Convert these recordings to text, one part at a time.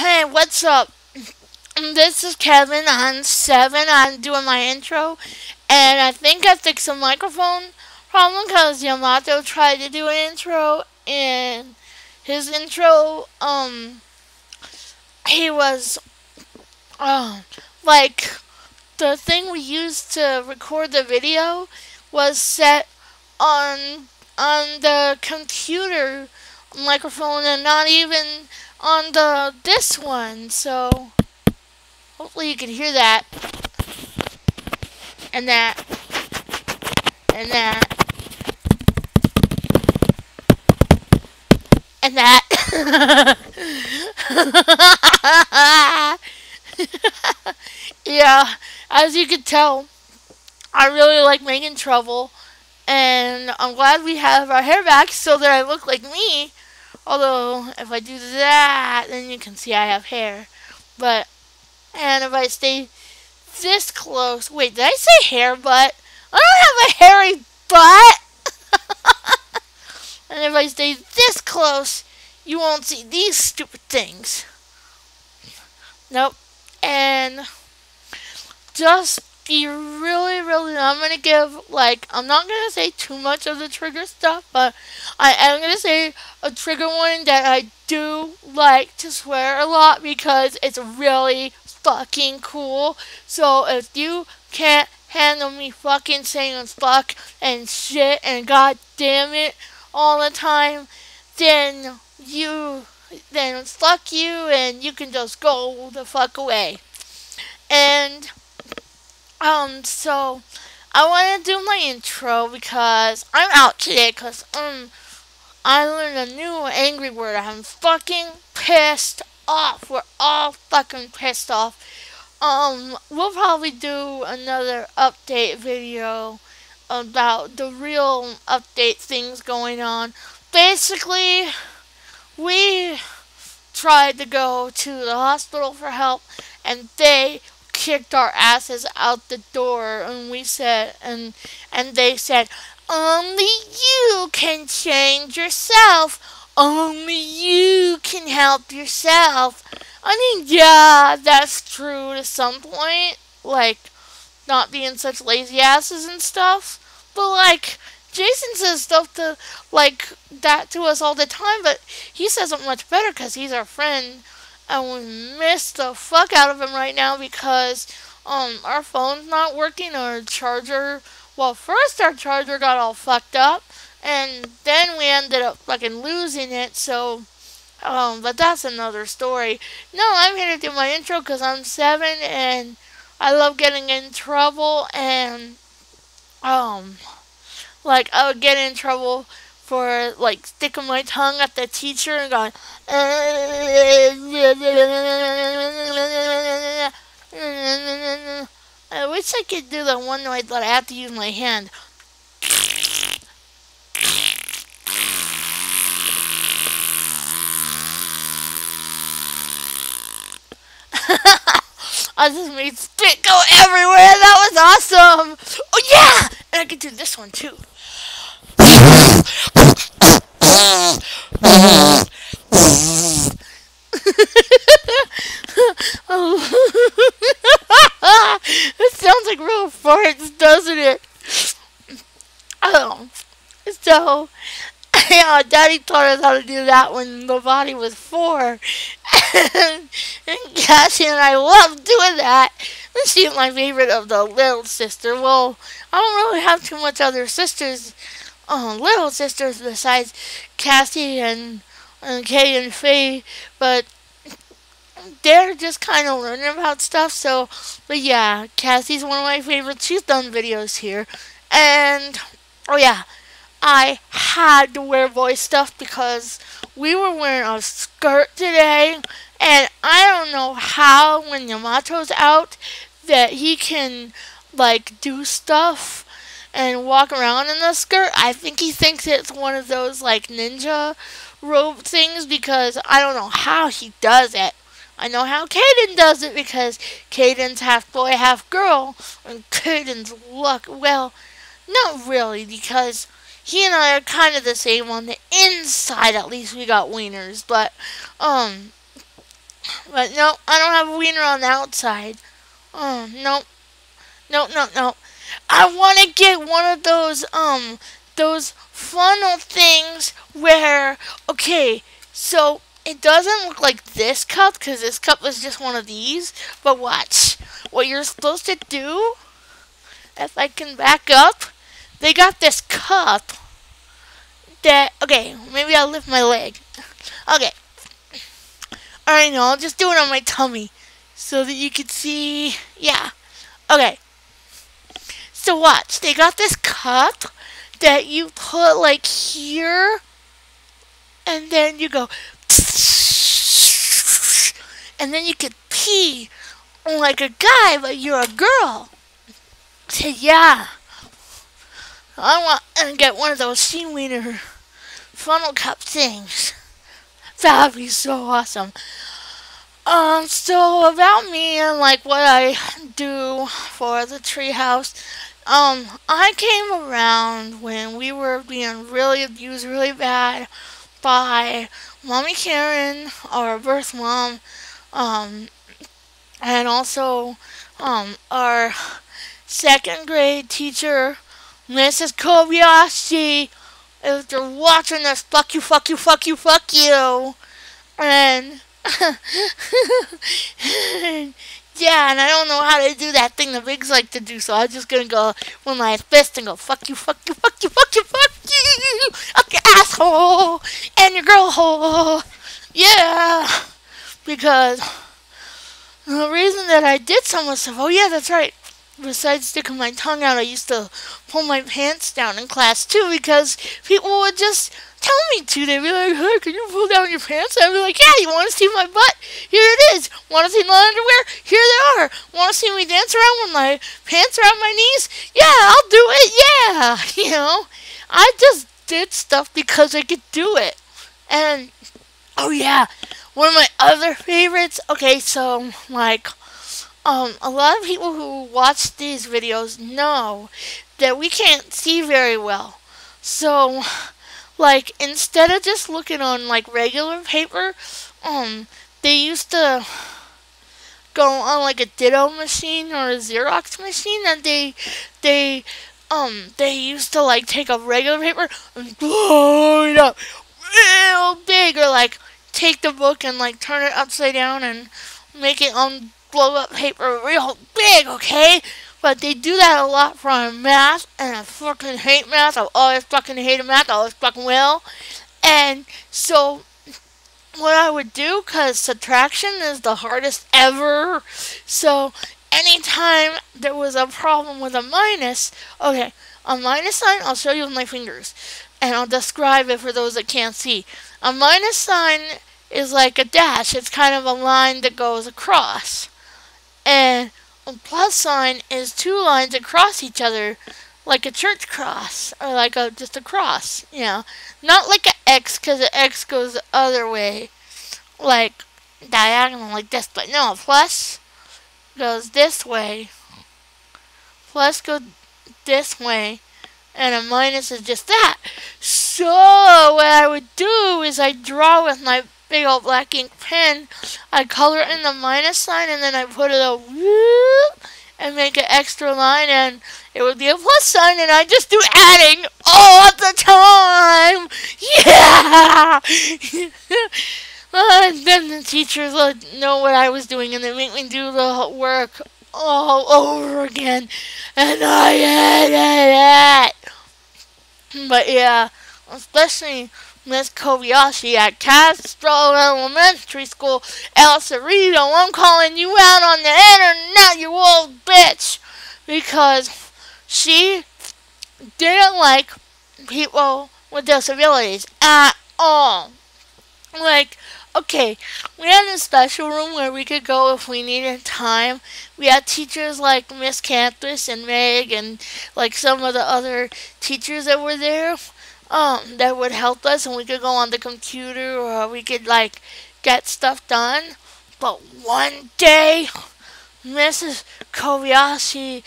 Hey, what's up? This is Kevin on 7. I'm doing my intro. And I think I fixed a microphone problem because Yamato tried to do an intro. And his intro, um, he was, uh, like, the thing we used to record the video was set on on the computer microphone and not even on the this one so hopefully you can hear that. And that. And that. And that. Yeah as you can tell I really like making trouble and I'm glad we have our hair back so that I look like me Although, if I do that, then you can see I have hair. But, and if I stay this close, wait, did I say hair butt? I don't have a hairy butt! and if I stay this close, you won't see these stupid things. Nope. And just be really, really, I'm going to give, like, I'm not going to say too much of the trigger stuff, but I am going to say a trigger warning that I do like to swear a lot because it's really fucking cool. So if you can't handle me fucking saying fuck and shit and god damn it all the time, then you, then fuck you and you can just go the fuck away. And um, so I want to do my intro because I'm out today because um I learned a new angry word. I'm fucking pissed off. We're all fucking pissed off. Um, we'll probably do another update video about the real update things going on. Basically, we tried to go to the hospital for help and they kicked our asses out the door and we said and and they said only you can change yourself. Only you can help yourself. I mean yeah that's true to some point like not being such lazy asses and stuff but like jason says stuff to like that to us all the time but he says it much better because he's our friend and we miss the fuck out of him right now because um our phone's not working our charger well first our charger got all fucked up and then we ended up fucking losing it so um but that's another story. No i'm here to do my intro because i'm seven and i love getting in trouble and um like i would get in trouble for like sticking my tongue at the teacher and going. Uh, I wish I could do the one way that I have to use my hand. I just made spit go everywhere. That was awesome. Oh yeah, and I could do this one too. It sounds like real farts, doesn't it? Oh, so yeah, Daddy taught us how to do that when the body was four, and, Cassie and I love doing that. She's my favorite of the little sister. Well, I don't really have too much other sisters uh, little sisters besides Cassie and, and Kay and Faye, but they're just kind of learning about stuff. So, but yeah, Cassie's one of my favorites. She's done videos here, and oh yeah, I had to wear voice stuff because we were wearing a skirt today, and I don't know how when Yamato's out that he can like do stuff and walk around in the skirt. I think he thinks it's one of those like ninja robe things because I don't know how he does it. I know how Caden does it because Caden's half boy, half girl, and Caden's look well, not really because he and I are kind of the same on the inside. At least we got wieners, but um, But no, I don't have a wiener on the outside. Oh, no. No, no, no. I want to get one of those, um, those funnel things where, okay, so it doesn't look like this cup because this cup is just one of these. But watch. What you're supposed to do, if I can back up, they got this cup that, okay, maybe I'll lift my leg. Okay. Alright, no, I'll just do it on my tummy so that you can see, yeah. Okay. So watch, they got this cup that you put like here and then you go and then you could pee like a guy but you're a girl. Say yeah. I want to get one of those sea wiener funnel cup things. That'd be so awesome. Um, so about me and like what I do for the treehouse. Um, I came around when we were being really abused really bad by Mommy Karen, our birth mom, um, and also um, our second grade teacher, Mrs. Kobayashi. If you're watching this, fuck you, fuck you, fuck you, fuck you. And yeah, and I don't know how to do that thing the bigs like to do, so I'm just gonna go with my fist and go, fuck you, fuck you, fuck you, fuck you, fuck you, fuck your asshole, and your girl hole. Yeah, because the reason that I did some of stuff, oh yeah, that's right. Besides sticking my tongue out, I used to pull my pants down in class too because people would just tell me to. They'd be like, hey, can you pull down your pants? I'd be like, yeah, you want to see my butt? Here it is. Want to see my underwear? Here they are. Want to see me dance around with my pants around my knees? Yeah, I'll do it. Yeah. You know, I just did stuff because I could do it. And, oh yeah, one of my other favorites. Okay, so, like, um, a lot of people who watch these videos know that we can't see very well. So, like instead of just looking on like regular paper, um, they used to go on like a ditto machine or a Xerox machine and they they um they used to like take a regular paper and blow it up real big or like take the book and like turn it upside down and make it on blow up paper real big, okay? But they do that a lot for math, and I fucking hate math. I've always fucking hated math. I always fucking will. And so, what I would do, because subtraction is the hardest ever. So, anytime there was a problem with a minus, okay, a minus sign, I'll show you with my fingers. And I'll describe it for those that can't see. A minus sign is like a dash. It's kind of a line that goes across. And a plus sign is two lines across each other, like a church cross, or like a just a cross, you know. Not like an X, because the X goes the other way, like diagonal like this, but no, a plus goes this way. Plus goes this way, and a minus is just that. So, what I would do is I draw with my big old black ink pen. I color in the minus sign and then I put it a whoop and make an extra line and it would be a plus sign and I just do adding all the time. Yeah! and then the teachers would know what I was doing and they make me do the work all over again. And I hated it. But yeah, especially Miss Kobayashi at Castro Elementary School. El Cerrito, I'm calling you out on the internet, you old bitch. Because she didn't like people with disabilities at all. Like, okay, we had a special room where we could go if we needed time. We had teachers like Miss Campus and Meg and like some of the other teachers that were there um, that would help us and we could go on the computer or we could like get stuff done. But one day, Mrs. Kobayashi,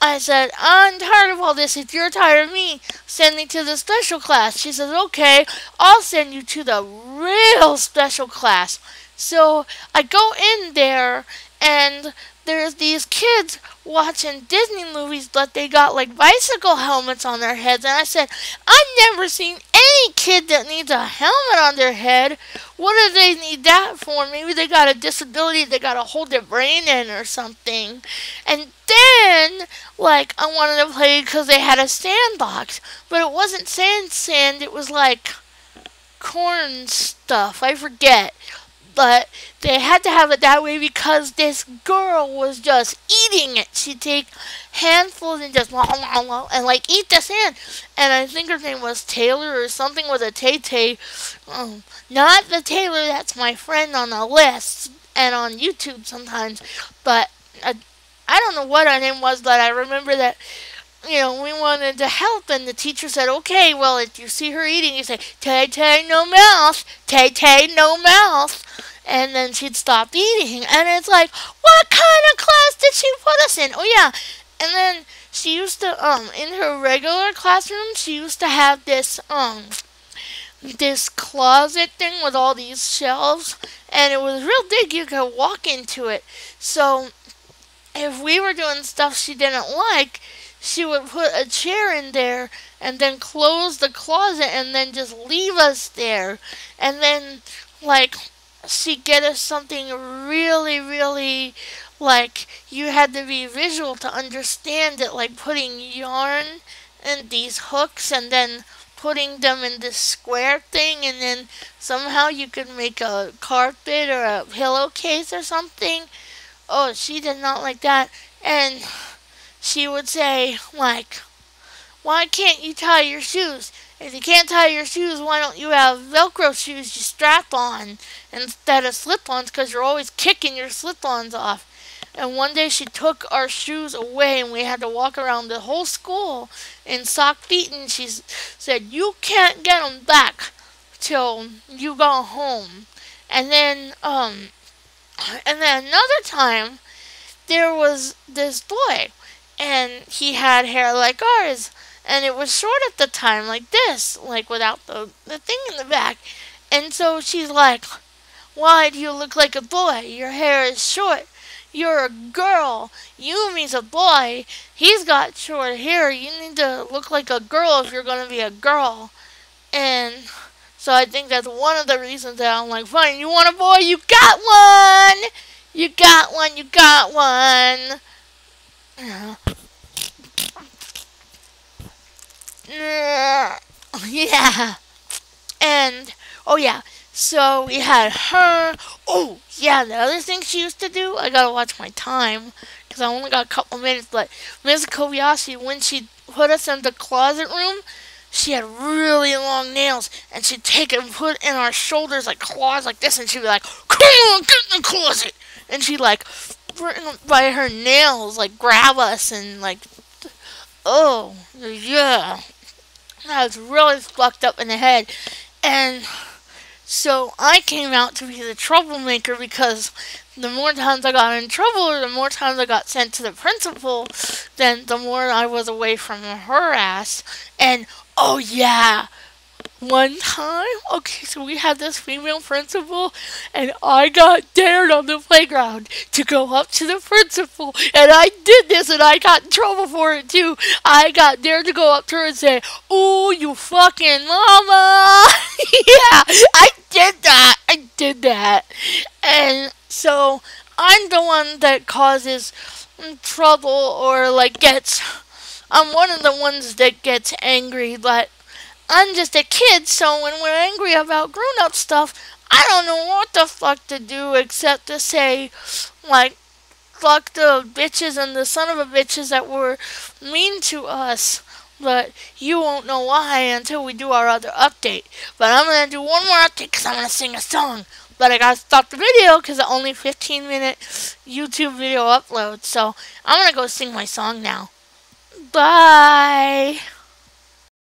I said, I'm tired of all this. If you're tired of me, send me to the special class. She says, okay, I'll send you to the real special class. So I go in there and there's these kids watching Disney movies, but they got like bicycle helmets on their heads. And I said, I've never seen any kid that needs a helmet on their head. What do they need that for? Maybe they got a disability, they got to hold their brain in or something. And then, like, I wanted to play because they had a sandbox, but it wasn't sand sand, it was like corn stuff. I forget but they had to have it that way because this girl was just eating it. She'd take handfuls and just and like eat the sand. And I think her name was Taylor or something with a Tay Tay. Um, not the Taylor that's my friend on the list and on YouTube sometimes, but uh, I don't know what her name was, but I remember that you know, we wanted to help, and the teacher said, okay, well, if you see her eating, you say, Tay Tay, no mouth, Tay Tay, no mouth and then she'd stop eating. And it's like, what kind of class did she put us in? Oh yeah, and then she used to um in her regular classroom she used to have this um this closet thing with all these shelves and it was real big you could walk into it so if we were doing stuff she didn't like she would put a chair in there and then close the closet and then just leave us there and then like she get us something really, really like you had to be visual to understand it, like putting yarn and these hooks and then putting them in this square thing and then somehow you could make a carpet or a pillowcase or something. Oh, she did not like that. And she would say, like, why can't you tie your shoes? If you can't tie your shoes, why don't you have Velcro shoes you strap on instead of slip-ons because you're always kicking your slip-ons off. And one day she took our shoes away and we had to walk around the whole school in sock feet and she said, you can't get them back till you go home. And then, um, and then another time there was this boy and he had hair like ours and it was short at the time, like this, like without the, the thing in the back. And so she's like, Why do you look like a boy? Your hair is short. You're a girl. Yumi's a boy. He's got short hair. You need to look like a girl if you're going to be a girl. And so I think that's one of the reasons that I'm like, fine, you want a boy? You got one! You got one, you got one. Yeah. And, oh yeah, so we had her. Oh, yeah, the other thing she used to do, I gotta watch my time, because I only got a couple minutes, but Ms. Kobayashi, when she put us in the closet room, she had really long nails, and she'd take and put in our shoulders like claws like this, and she'd be like, come on, get in the closet! And she'd like, by her nails, like grab us and like, oh, yeah. I was really fucked up in the head. And so I came out to be the troublemaker because the more times I got in trouble or the more times I got sent to the principal, then the more I was away from her ass. And oh yeah, one time, okay, so we had this female principal, and I got dared on the playground to go up to the principal, and I did this, and I got in trouble for it too. I got dared to go up to her and say, "Oh, you fucking mama!" yeah, I did that. I did that, and so I'm the one that causes trouble or like gets. I'm one of the ones that gets angry, but I'm just a kid, so when we're angry about grown up stuff, I don't know what the fuck to do except to say, like, fuck the bitches and the son of a bitches that were mean to us. But you won't know why until we do our other update. But I'm gonna do one more update because I'm gonna sing a song. But I gotta stop the video because it's only 15 minute YouTube video upload. So I'm gonna go sing my song now. Bye.